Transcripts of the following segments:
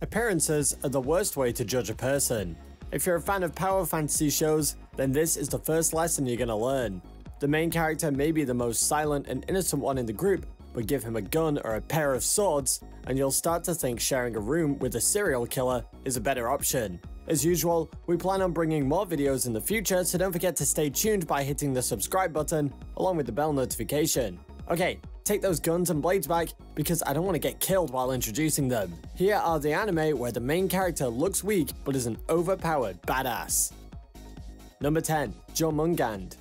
Appearances are the worst way to judge a person. If you're a fan of power fantasy shows, then this is the first lesson you're gonna learn. The main character may be the most silent and innocent one in the group, but give him a gun or a pair of swords, and you'll start to think sharing a room with a serial killer is a better option. As usual, we plan on bringing more videos in the future, so don't forget to stay tuned by hitting the subscribe button along with the bell notification. Okay, take those guns and blades back, because I don't want to get killed while introducing them. Here are the anime where the main character looks weak, but is an overpowered badass. Number 10, Jormungand.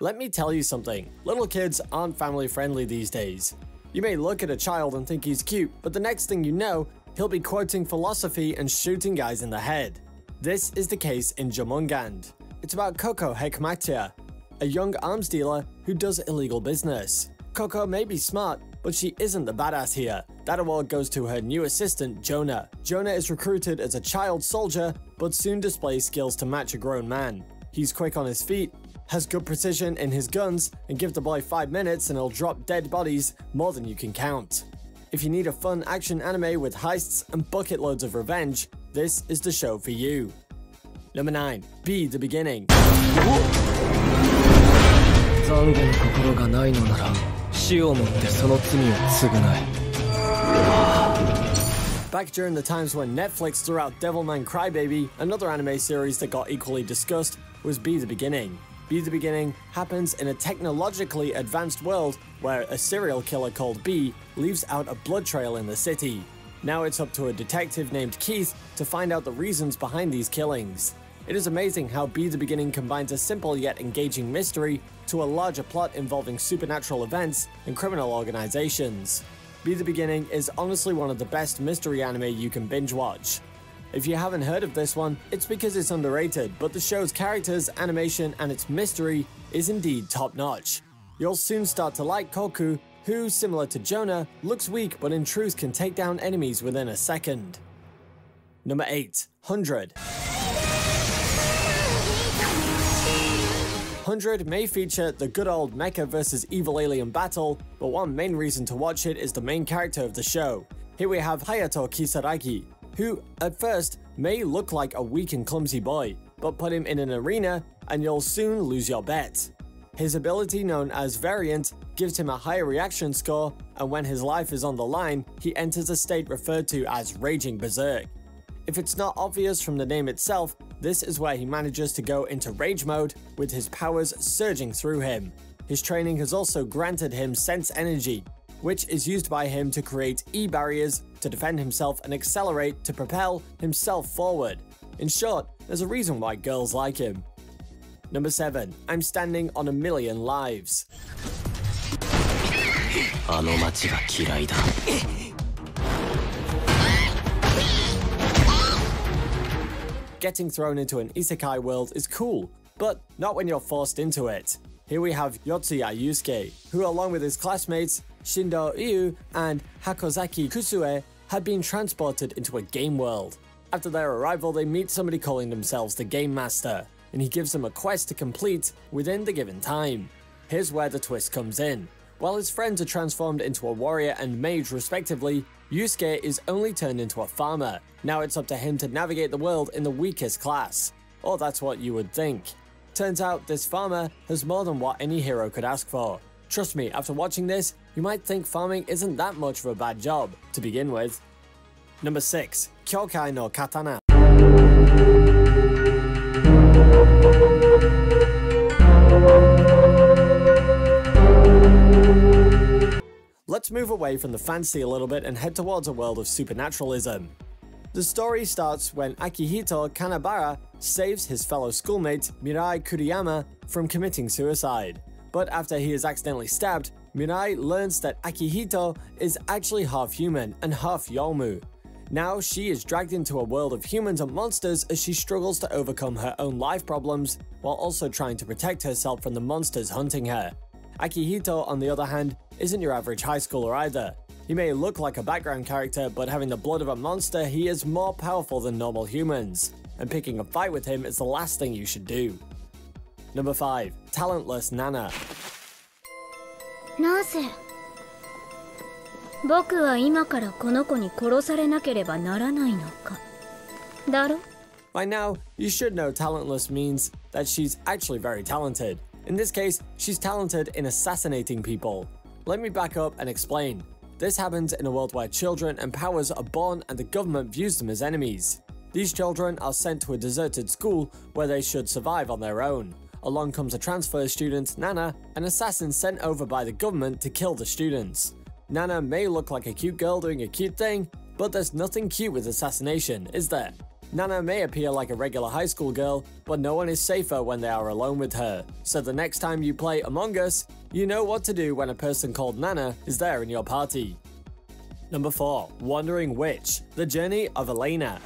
Let me tell you something, little kids aren't family friendly these days. You may look at a child and think he's cute, but the next thing you know, he'll be quoting philosophy and shooting guys in the head. This is the case in Jormungand. It's about Koko Hekmatyar, a young arms dealer who does illegal business. Koko may be smart, but she isn't the badass here. That award goes to her new assistant, Jonah. Jonah is recruited as a child soldier, but soon displays skills to match a grown man. He's quick on his feet, has good precision in his guns, and give the boy 5 minutes and he'll drop dead bodies more than you can count. If you need a fun action anime with heists and bucket loads of revenge, this is the show for you. Number 9. B the beginning. Back during the times when Netflix threw out Devilman Crybaby, another anime series that got equally discussed was B the Beginning. B the Beginning happens in a technologically advanced world where a serial killer called B leaves out a blood trail in the city. Now it's up to a detective named Keith to find out the reasons behind these killings. It is amazing how B the Beginning combines a simple yet engaging mystery to a larger plot involving supernatural events and criminal organizations. B the Beginning is honestly one of the best mystery anime you can binge watch. If you haven't heard of this one, it's because it's underrated, but the show's characters, animation, and its mystery is indeed top notch. You'll soon start to like Koku, who, similar to Jonah, looks weak but in truth can take down enemies within a second. Number 8. 100 100 may feature the good old mecha versus evil alien battle, but one main reason to watch it is the main character of the show. Here we have Hayato Kisaragi, who, at first, may look like a weak and clumsy boy, but put him in an arena and you'll soon lose your bet. His ability known as Variant gives him a higher reaction score, and when his life is on the line, he enters a state referred to as Raging Berserk. If it's not obvious from the name itself, this is where he manages to go into rage mode with his powers surging through him. His training has also granted him sense energy, which is used by him to create E-barriers to defend himself and accelerate to propel himself forward. In short, there's a reason why girls like him. Number seven, I'm standing on a million lives. Getting thrown into an isekai world is cool, but not when you're forced into it. Here we have Yotsuya Yusuke, who along with his classmates Shindo Iu and Hakozaki Kusue had been transported into a game world. After their arrival, they meet somebody calling themselves the Game Master and he gives them a quest to complete within the given time. Here's where the twist comes in. While his friends are transformed into a warrior and mage respectively, Yusuke is only turned into a farmer. Now it's up to him to navigate the world in the weakest class. Or that's what you would think. Turns out this farmer has more than what any hero could ask for. Trust me, after watching this, you might think farming isn't that much of a bad job, to begin with. Number 6. Kyokai no Kanata Let's move away from the fantasy a little bit and head towards a world of supernaturalism. The story starts when Akihito Kanbara saves his fellow schoolmate Mirai Kuriyama from committing suicide. But after he is accidentally stabbed, Mirai learns that Akihito is actually half human and half Yomu. Now she is dragged into a world of humans and monsters as she struggles to overcome her own life problems while also trying to protect herself from the monsters hunting her. Akihito, on the other hand, isn't your average high schooler either. He may look like a background character, but having the blood of a monster, he is more powerful than normal humans, and picking a fight with him is the last thing you should do. Number 5. Talentless Nana. なぜ僕は今からこの子に殺されなければならないのかだろ By now, you should know talentless means that she's actually very talented. in this case, she's talented in assassinating people. Let me back up and explain. This happens in a world where children and powers are born and the government views them as enemies. These children are sent to a deserted school where they should survive on their own. Along comes a transfer student, Nana, an assassin sent over by the government to kill the students. Nana may look like a cute girl doing a cute thing, but there's nothing cute with assassination, is there? Nana may appear like a regular high school girl, but no one is safer when they are alone with her. So the next time you play Among Us, you know what to do when a person called Nana is there in your party. Number 4. Wandering Witch The Journey of Elaina.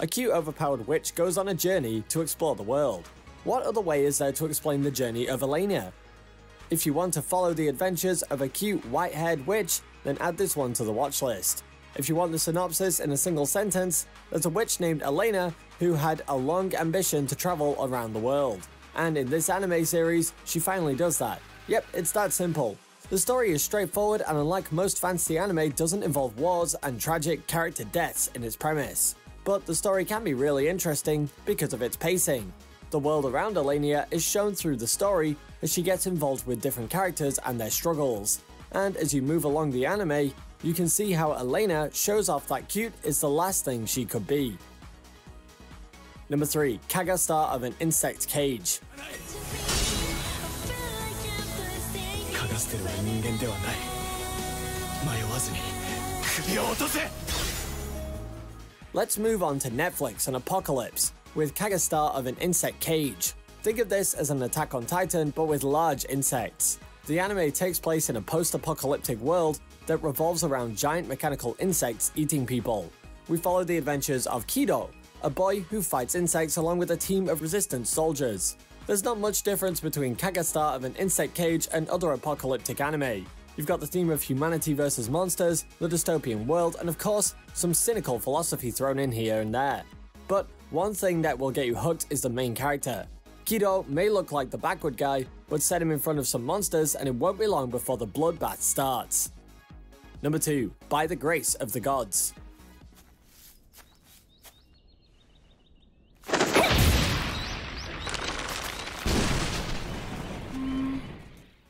A cute overpowered witch goes on a journey to explore the world. What other way is there to explain the journey of Elaina? If you want to follow the adventures of a cute white-haired witch, then add this one to the watch list. If you want the synopsis in a single sentence, there's a witch named Elaina who had a long ambition to travel around the world. And in this anime series, she finally does that. Yep, it's that simple. The story is straightforward and unlike most fantasy anime doesn't involve wars and tragic character deaths in its premise but the story can be really interesting because of its pacing. The world around Elaina is shown through the story as she gets involved with different characters and their struggles. And as you move along the anime, you can see how Elaina shows off that cute is the last thing she could be. Number 3. Cagaster of an Insect Cage. Let's move on to Netflix and Apocalypse with Cagaster of an Insect Cage. Think of this as an Attack on Titan, but with large insects. The anime takes place in a post-apocalyptic world that revolves around giant mechanical insects eating people. We follow the adventures of Kido, a boy who fights insects along with a team of resistance soldiers. There's not much difference between Cagaster of an insect cage and other apocalyptic anime. You've got the theme of humanity versus monsters, the dystopian world, and of course, some cynical philosophy thrown in here and there. But one thing that will get you hooked is the main character. Kido may look like the backward guy, but set him in front of some monsters and it won't be long before the bloodbath starts. Number 2. By the Grace of the Gods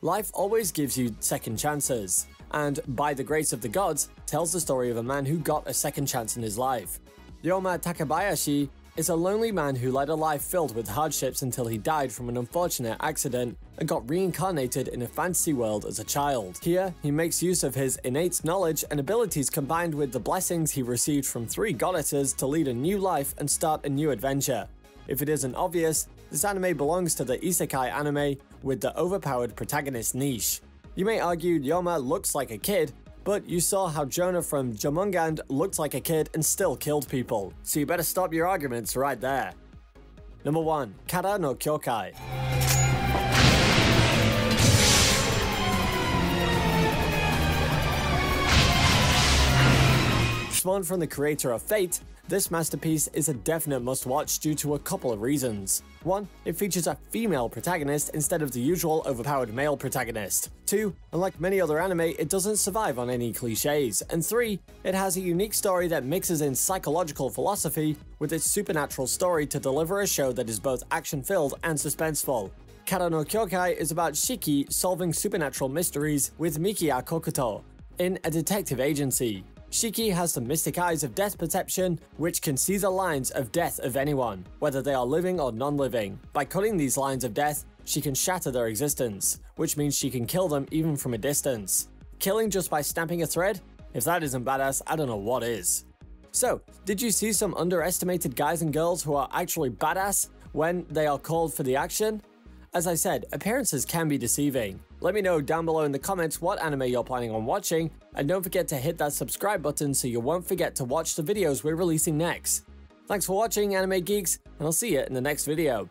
Life always gives you second chances, and By the Grace of the Gods tells the story of a man who got a second chance in his life. Ryoma Takebayashi is a lonely man who led a life filled with hardships until he died from an unfortunate accident and got reincarnated in a fantasy world as a child. Here, he makes use of his innate knowledge and abilities combined with the blessings he received from three goddesses to lead a new life and start a new adventure. If it isn't obvious, this anime belongs to the isekai anime with the overpowered protagonist niche. You may argue Ryoma looks like a kid, but you saw how Jonah from Jormungand looked like a kid and still killed people, so you better stop your arguments right there. Number 1. Kara no Kyokai Spawned from the creator of Fate, this masterpiece is a definite must-watch due to a couple of reasons. One, it features a female protagonist instead of the usual overpowered male protagonist. Two, unlike many other anime, it doesn't survive on any cliches. And three, it has a unique story that mixes in psychological philosophy with its supernatural story to deliver a show that is both action-filled and suspenseful. Kara no Kyokai is about Shiki solving supernatural mysteries with Mikiya Kokuto in a detective agency. Shiki has the mystic eyes of death perception, which can see the lines of death of anyone, whether they are living or non-living. By cutting these lines of death, she can shatter their existence, which means she can kill them even from a distance. Killing just by snapping a thread? If that isn't badass, I don't know what is. So, did you see some underestimated guys and girls who are actually badass when they are called for the action? As I said, appearances can be deceiving. Let me know down below in the comments what anime you're planning on watching, and don't forget to hit that subscribe button so you won't forget to watch the videos we're releasing next. Thanks for watching, Anime Geeks, and I'll see you in the next video.